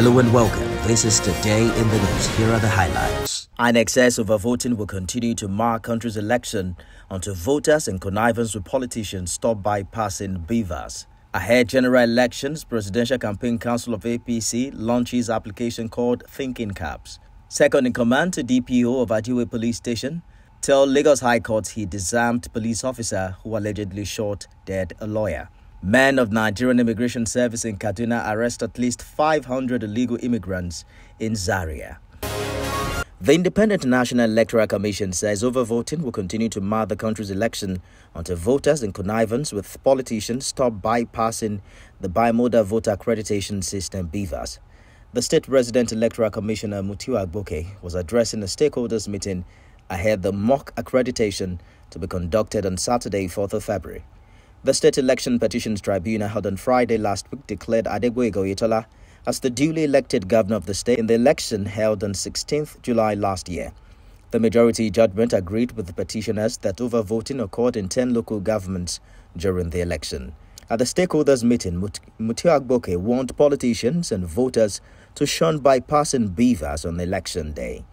Hello and welcome. This is Today in the News. Here are the highlights. In excess of voting will continue to mark country's election until voters and connivance with politicians stop bypassing BVAS. Ahead general elections, Presidential Campaign Council of APC launches application called Thinking Caps. Second in command to DPO of Ajiwe Police Station tell Lagos High Court he disarmed police officer who allegedly shot dead a lawyer. Men of Nigerian Immigration Service in Kaduna arrest at least 500 illegal immigrants in Zaria. The Independent National Electoral Commission says overvoting will continue to mar the country's election until voters in connivance with politicians stop bypassing the bimodal voter accreditation system BVAS. The State Resident Electoral Commissioner Mutiu Agboke was addressing a stakeholders meeting ahead of the mock accreditation to be conducted on Saturday, 4th of February. The State Election Petitions Tribunal held on Friday last week declared Adegboyega Oyetola as the duly elected governor of the state in the election held on 16th July last year. The majority judgment agreed with the petitioners that overvoting occurred in 10 local governments during the election. At the stakeholders meeting, Mutiu Agboke warned politicians and voters to shun bypassing BVAS on election day.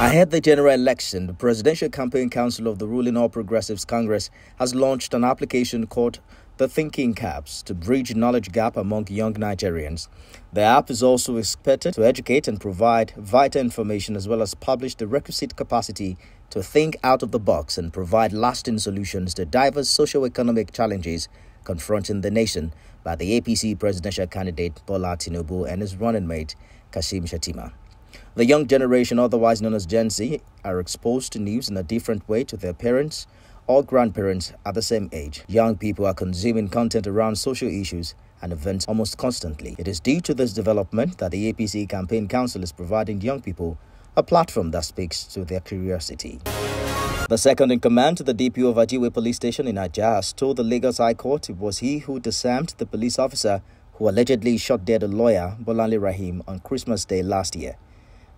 Ahead the general election, the Presidential Campaign Council of the ruling All Progressives Congress has launched an application called the Thinking Caps to bridge knowledge gap among young Nigerians. The app is also expected to educate and provide vital information as well as publish the requisite capacity to think out of the box and provide lasting solutions to diverse socio-economic challenges confronting the nation by the APC presidential candidate Bola Tinubu and his running mate Kashim Shettima. The young generation, otherwise known as Gen Z, are exposed to news in a different way to their parents or grandparents at the same age. Young people are consuming content around social issues and events almost constantly. It is due to this development that the APC Campaign Council is providing young people a platform that speaks to their curiosity. The second in command to the DPO of Ajiwe Police Station in Ajah told the Lagos High Court it was he who disarmed the police officer who allegedly shot dead a lawyer, Bolanle Raheem, on Christmas Day last year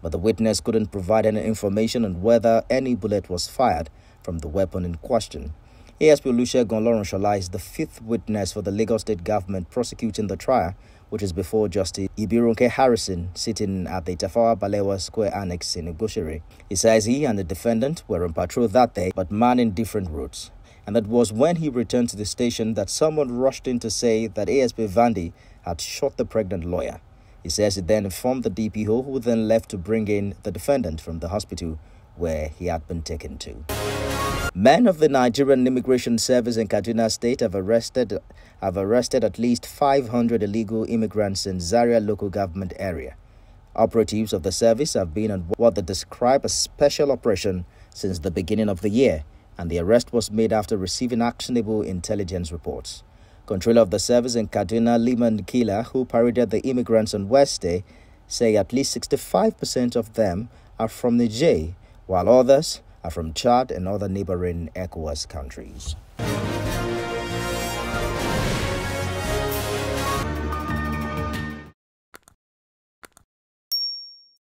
but the witness couldn't provide any information on whether any bullet was fired from the weapon in question. ASP Olusegun Olorunshola is the fifth witness for the Lagos State government prosecuting the trial, which is before Justice Ibironke Harrison, sitting at the Tafawa Balewa Square Annex in Igbosere. He says he and the defendant were on patrol that day, but manning different routes. And that was when he returned to the station that someone rushed in to say that ASP Vandi had shot the pregnant lawyer. He says he then informed the DPO, who then left to bring in the defendant from the hospital where he had been taken to. Men of the Nigerian Immigration Service in Kaduna State have arrested have arrested at least 500 illegal immigrants in Zaria local government area. Operatives of the service have been on what they describe as special operation since the beginning of the year, and the arrest was made after receiving actionable intelligence reports. Controller of the service in Kaduna, Liman Kila, who paraded the immigrants on Wednesday, say at least 65% of them are from Niger, while others are from Chad and other neighboring ECOWAS countries.